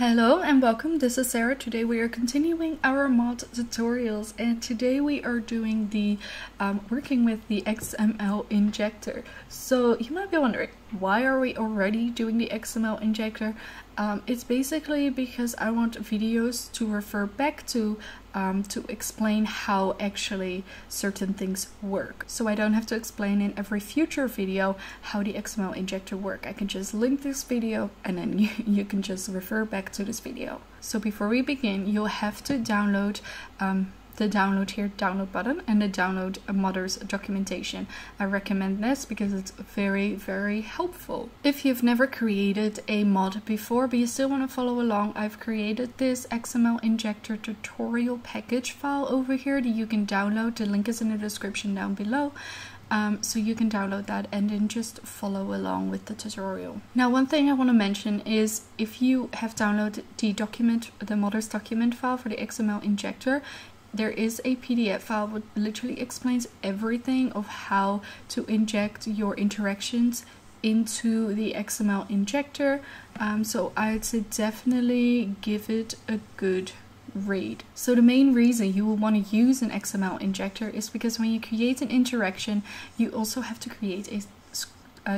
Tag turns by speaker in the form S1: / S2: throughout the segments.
S1: Hello and welcome, this is Serra. Today we are continuing our mod tutorials and today we are doing the um, working with the XML injector. So you might be wondering, why are we already doing the XML injector? Um, it's basically because I want videos to refer back to um, to explain how actually certain things work. So I don't have to explain in every future video how the XML injector work. I can just link this video and then you, you can just refer back to this video. So before we begin, you'll have to download um, the download here download button and the download Modders documentation. I recommend this because it's very very helpful. If you've never created a mod before but you still want to follow along, I've created this XML injector tutorial package file over here that you can download. The link is in the description down below. Um, so you can download that and then just follow along with the tutorial. Now one thing I want to mention is if you have downloaded the document, the Modders document file for the XML injector, there is a PDF file that literally explains everything of how to inject your interactions into the XML injector. Um, so I'd say definitely give it a good read. So the main reason you will want to use an XML injector is because when you create an interaction, you also have to create a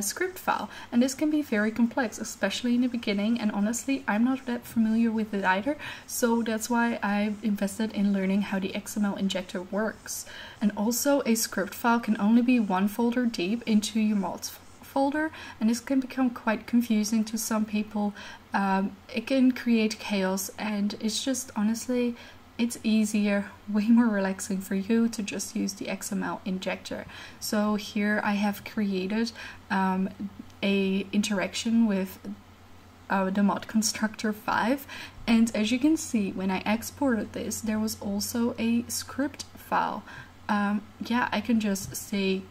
S1: script file and this can be very complex especially in the beginning and honestly I'm not that familiar with it either so that's why I invested in learning how the XML injector works. And also a script file can only be one folder deep into your mods folder and this can become quite confusing to some people. Um, it can create chaos and it's just honestly it's easier, way more relaxing for you to just use the XML injector. So here I have created um, a interaction with uh, the mod constructor 5 and as you can see when I exported this there was also a script file. Um, yeah, I can just say,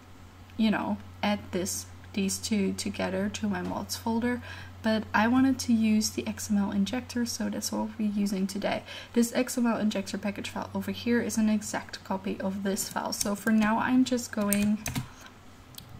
S1: you know, add this these two together to my mods folder but I wanted to use the XML injector, so that's what we're using today. This XML injector package file over here is an exact copy of this file. So for now, I'm just going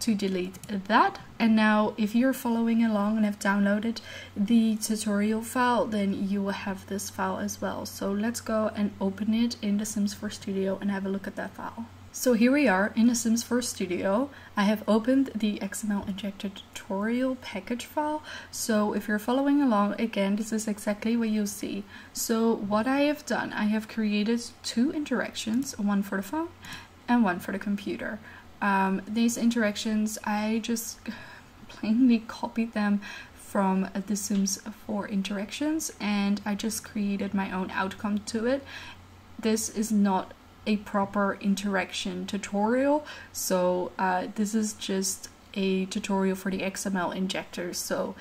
S1: to delete that. And now if you're following along and have downloaded the tutorial file, then you will have this file as well. So let's go and open it in the Sims 4 Studio and have a look at that file. So here we are in Sims 4 Studio. I have opened the XML injector tutorial package file. So if you're following along, again, this is exactly what you'll see. So what I have done, I have created two interactions, one for the phone and one for the computer. Um, these interactions, I just plainly copied them from the Sims 4 interactions and I just created my own outcome to it. This is not a proper interaction tutorial. So uh, this is just a tutorial for the XML injector. So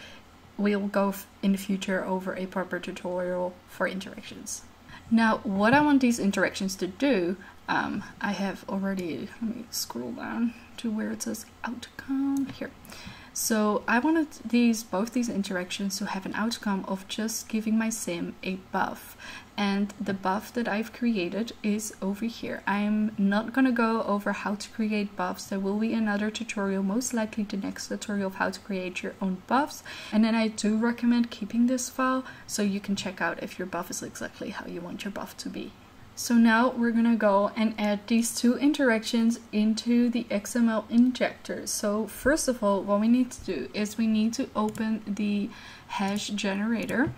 S1: we'll go in the future over a proper tutorial for interactions. Now, what I want these interactions to do, um, I have already, let me scroll down to where it says outcome here. So I wanted these both these interactions to have an outcome of just giving my sim a buff. And the buff that I've created is over here. I'm not gonna go over how to create buffs. There will be another tutorial, most likely the next tutorial of how to create your own buffs. And then I do recommend keeping this file so you can check out if your buff is exactly how you want your buff to be. So now we're gonna go and add these two interactions into the XML injector. So first of all, what we need to do is we need to open the hash generator.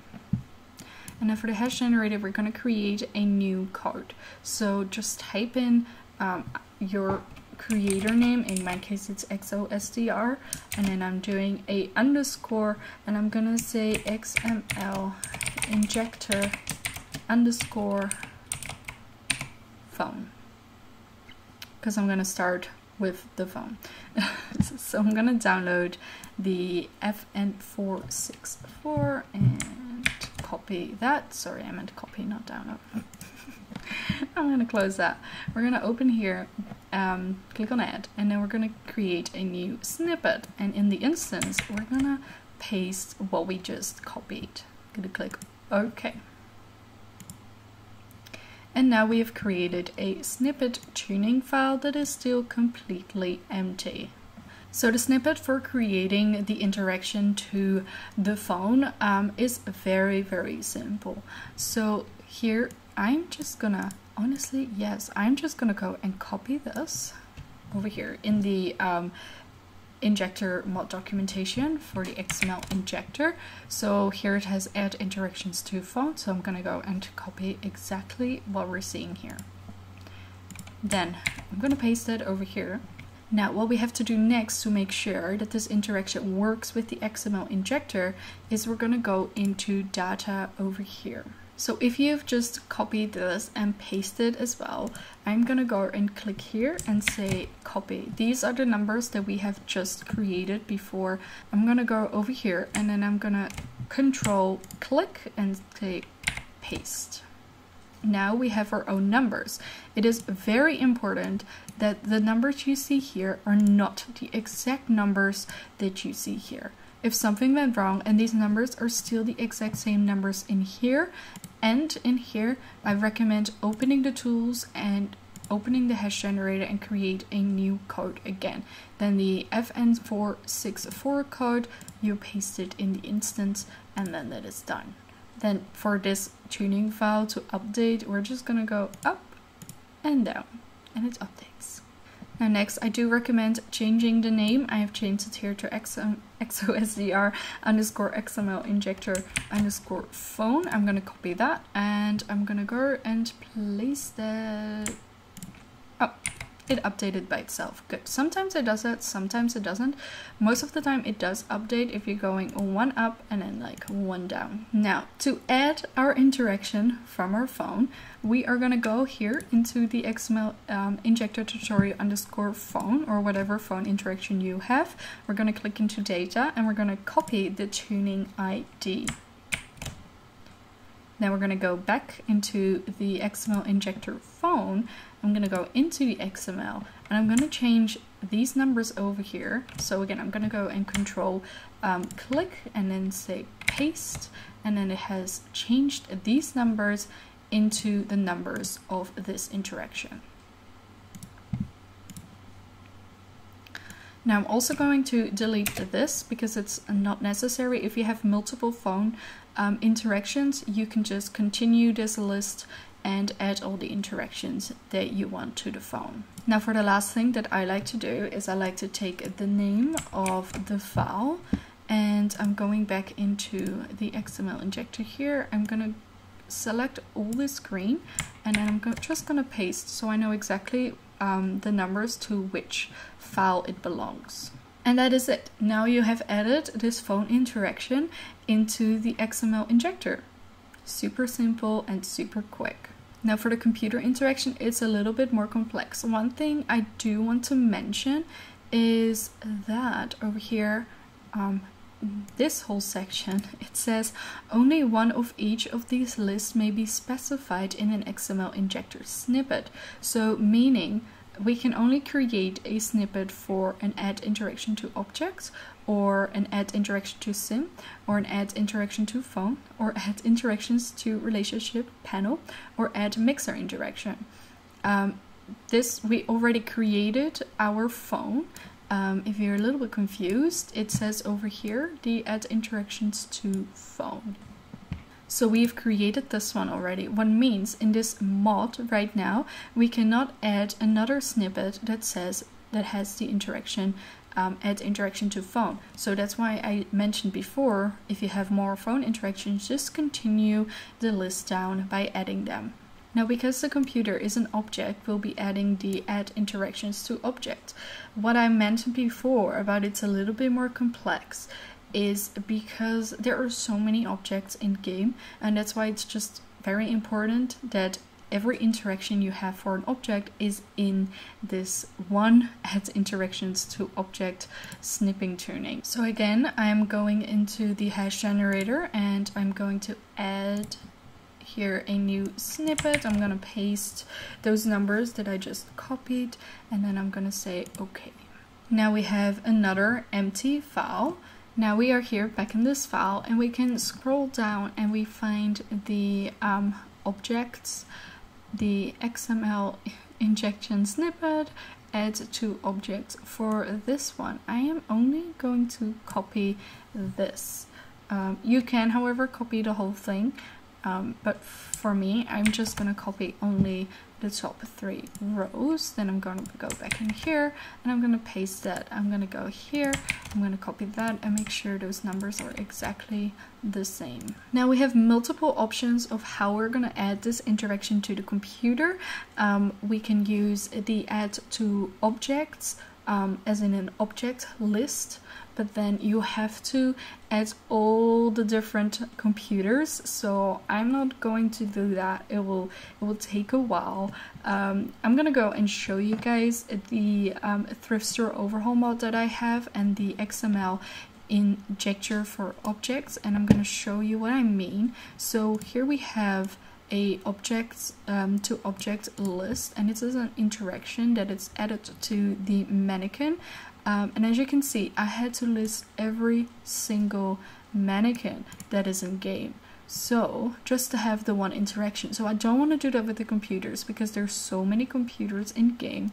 S1: And then for the hash generator, we're gonna create a new card. So just type in um, your creator name, in my case it's XOSDR, and then I'm doing a underscore, and I'm gonna say XML injector underscore phone because I'm gonna start with the phone. so I'm gonna download the FNV64 and copy that. Sorry, I meant copy, not download. I'm gonna close that. We're gonna open here, um, click on add, and then we're gonna create a new snippet. And in the instance, we're gonna paste what we just copied. I'm gonna click OK. And now we have created a snippet tuning file that is still completely empty. So the snippet for creating the interaction to the phone um, is very, very simple. So here I'm just gonna, honestly, yes, I'm just gonna go and copy this over here in the um, injector mod documentation for the XML injector. So here it has add interactions to phone. So I'm gonna go and copy exactly what we're seeing here. Then I'm gonna paste it over here. Now what we have to do next to make sure that this interaction works with the XML injector is we're gonna go into data over here. So if you've just copied this and pasted as well, I'm gonna go and click here and say copy. These are the numbers that we have just created before. I'm gonna go over here and then I'm gonna control click and say paste. Now we have our own numbers. It is very important that the numbers you see here are not the exact numbers that you see here if something went wrong and these numbers are still the exact same numbers in here and in here, I recommend opening the tools and opening the hash generator and create a new code again. Then the FNV64 code, you paste it in the instance and then that is done. Then for this tuning file to update, we're just gonna go up and down and it updates. Now next, I do recommend changing the name. I have changed it here to XM, XOSDR underscore XML injector underscore phone. I'm gonna copy that and I'm gonna go and place that. It updated by itself. Good. Sometimes it does that, sometimes it doesn't. Most of the time it does update if you're going one up and then like one down. Now, to add our interaction from our phone, we are gonna go here into the XML um, injector tutorial underscore phone or whatever phone interaction you have. We're gonna click into data and we're gonna copy the tuning ID. Now we're going to go back into the XML injector phone. I'm going to go into the XML and I'm going to change these numbers over here. So again, I'm going to go and control um, click and then say paste. And then it has changed these numbers into the numbers of this interaction. Now I'm also going to delete this because it's not necessary. If you have multiple phone um, interactions, you can just continue this list and add all the interactions that you want to the phone. Now for the last thing that I like to do is I like to take the name of the file and I'm going back into the XML injector here. I'm gonna select all this green and then I'm go just gonna paste so I know exactly um, the numbers to which file it belongs. And that is it. Now you have added this phone interaction into the XML injector. Super simple and super quick. Now for the computer interaction, it's a little bit more complex. One thing I do want to mention is that over here, um, this whole section, it says only one of each of these lists may be specified in an XML injector snippet. So meaning we can only create a snippet for an add interaction to objects or an add interaction to sim or an add interaction to phone or add interactions to relationship panel or add mixer interaction. Um, this we already created our phone. Um, if you're a little bit confused, it says over here the add interactions to phone. So we've created this one already. What means in this mod right now, we cannot add another snippet that says that has the interaction um, add interaction to phone. So that's why I mentioned before, if you have more phone interactions, just continue the list down by adding them. Now, because the computer is an object, we'll be adding the add interactions to object. What I mentioned before about it's a little bit more complex is because there are so many objects in game and that's why it's just very important that every interaction you have for an object is in this one add interactions to object snippet tuning. So again, I'm going into the hash generator and I'm going to add here a new snippet. I'm gonna paste those numbers that I just copied and then I'm gonna say okay. Now we have another empty file now we are here back in this file and we can scroll down and we find the um, objects, the XML injection snippet, add to objects. For this one, I am only going to copy this. Um, you can, however, copy the whole thing, um, but for me, I'm just to copy only the top three rows. Then I'm to go back in here and I'm to paste that. I'm to go here, I'm to copy that and make sure those numbers are exactly the same. Now we have multiple options of how we're to add this interaction to the computer. Um, we can use the add to objects um, as in an object list but then you have to add all the different computers. So I'm not going to do that. It will it will take a while. Um, I'm gonna go and show you guys the um, thrift store overhaul mod that I have and the XML injector for objects and I'm gonna show you what I mean. So here we have a objects um, to object list and it is an interaction that is added to the mannequin. Um, and as you can see I had to list every single mannequin that is in game. So just to have the one interaction. So I don't want to do that with the computers because there's so many computers in game.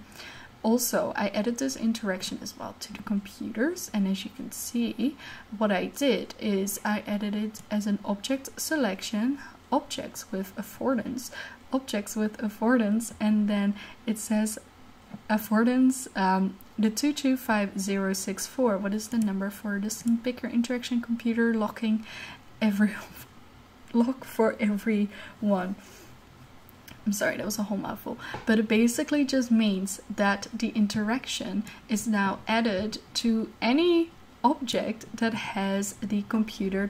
S1: Also I added this interaction as well to the computers and as you can see what I did is I added it as an object selection objects with affordance. Objects with affordance and then it says affordance um, the 225064 what is the number for this bigger interaction computer locking every lock for every one I'm sorry, that was a whole mouthful. But it basically just means that the interaction is now added to any object that has the computer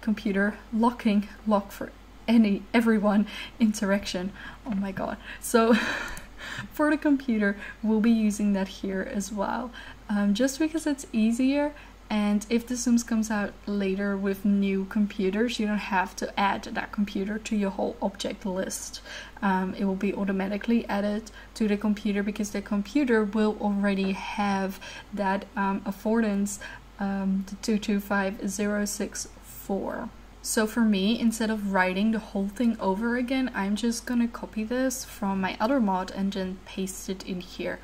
S1: computer locking lock for any everyone interaction. Oh my god. So for the computer, we'll be using that here as well. Um, just because it's easier and if the Zooms comes out later with new computers, you don't have to add that computer to your whole object list. Um, it will be automatically added to the computer because the computer will already have that um, affordance, um, the 225064. So for me, instead of writing the whole thing over again, I'm just gonna copy this from my other mod and then paste it in here.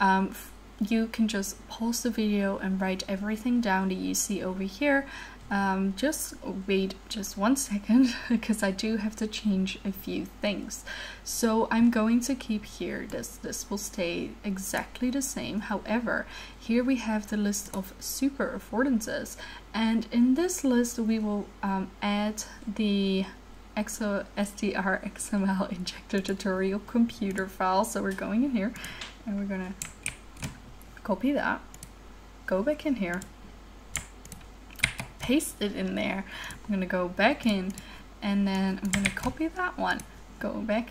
S1: Um, you can just pause the video and write everything down that you see over here um, just wait just one second because I do have to change a few things. So I'm going to keep here. This this will stay exactly the same. However here we have the list of super affordances. And in this list we will um, add the exo str xml injector tutorial computer file. So we're going in here and we're gonna copy that. Go back in here paste it in there. I'm gonna go back in and then I'm gonna copy that one, go back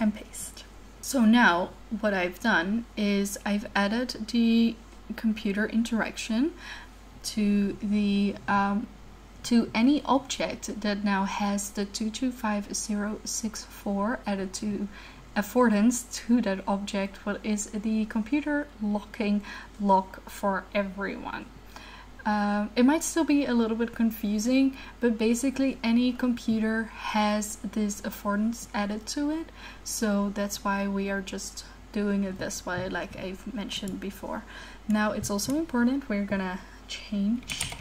S1: and paste. So now what I've done is I've added the computer interaction to the um, to any object that now has the 225064 added to affordance to that object what is the computer locking lock for everyone um, it might still be a little bit confusing, but basically any computer has this affordance added to it, so that's why we are just doing it this way, like I've mentioned before. Now it's also important, we're gonna change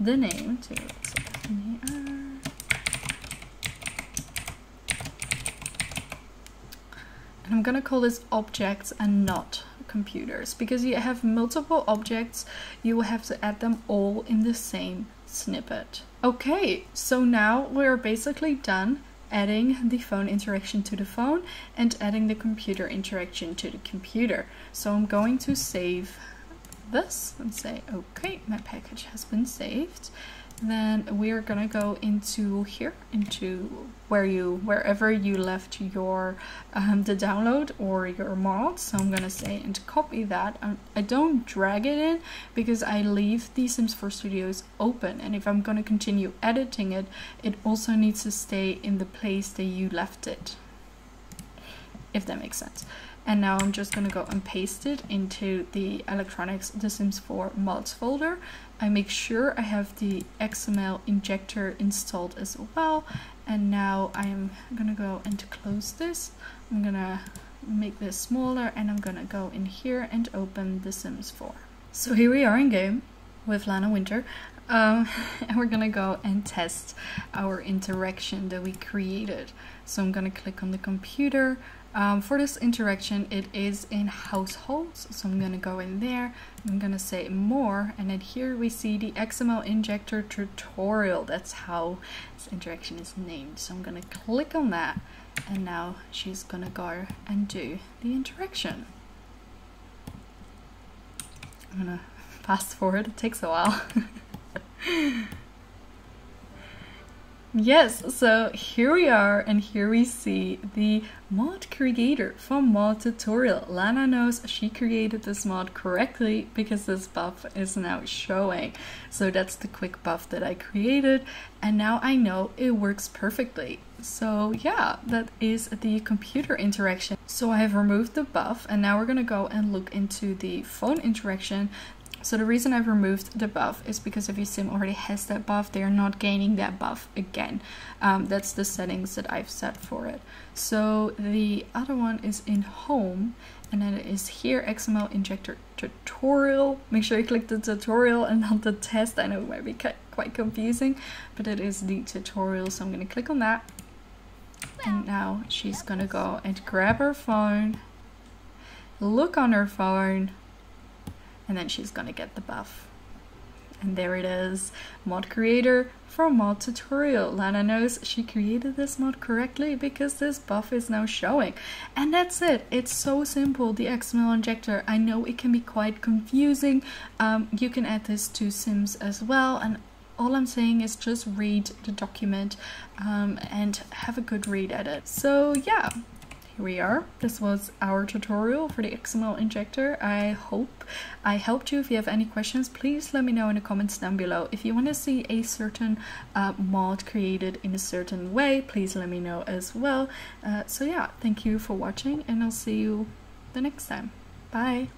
S1: the name to and I'm gonna call this objects and not computers because you have multiple objects you will have to add them all in the same snippet. Okay, so now we're basically done adding the phone interaction to the phone and adding the computer interaction to the computer. So I'm going to save this and say, okay, my package has been saved. Then we are gonna go into here into where you wherever you left your um, the download or your mod. So I'm gonna say and copy that. Um, I don't drag it in because I leave the Sims 4 Studios open. And if I'm gonna continue editing it it also needs to stay in the place that you left it if that makes sense and now I'm just gonna go and paste it into the electronics The Sims 4 mods folder I make sure I have the XML injector installed as well and now I'm gonna go and close this I'm gonna make this smaller and I'm gonna go in here and open The Sims 4. So here we are in game with Lana Winter. Um, and we're gonna go and test our interaction that we created. So I'm gonna click on the computer. Um, for this interaction, it is in households. So I'm gonna go in there. I'm gonna say more, and then here we see the XML injector tutorial. That's how this interaction is named. So I'm gonna click on that, and now she's gonna go and do the interaction. I'm gonna fast forward. It takes a while. Yes, so here we are and here we see the mod creator from mod tutorial. Lana knows she created this mod correctly because this buff is now showing. So that's the quick buff that I created and now I know it works perfectly. So yeah, that is the computer interaction. So I have removed the buff and now we're gonna go and look into the phone interaction so the reason I've removed the buff is because if your sim already has that buff, they are not gaining that buff again. Um, that's the settings that I've set for it. So the other one is in home and then it is here XML injector tutorial. Make sure you click the tutorial and not the test. I know it might be quite confusing, but it is the tutorial. So I'm gonna click on that. And now she's gonna go and grab her phone, look on her phone, and then she's gonna get the buff. And there it is, mod creator for mod tutorial. Lana knows she created this mod correctly because this buff is now showing. And that's it, it's so simple, the XML injector. I know it can be quite confusing. Um, you can add this to Sims as well and all I'm saying is just read the document um, and have a good read at it. So yeah, here we are. This was our tutorial for the XML injector. I hope I helped you. If you have any questions, please let me know in the comments down below. If you want to see a certain uh, mod created in a certain way, please let me know as well. Uh, so yeah, thank you for watching and I'll see you the next time. Bye!